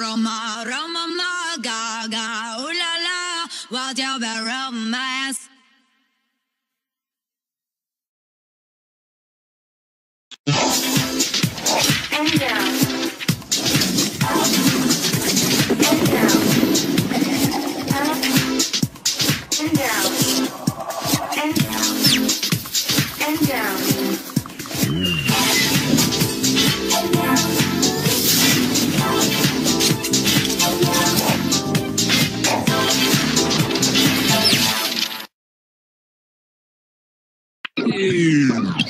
Roma, Roma, ma, ga, ga, ooh la la, what's your romance? And down. And down. And down. And down. And down. And down. Hey.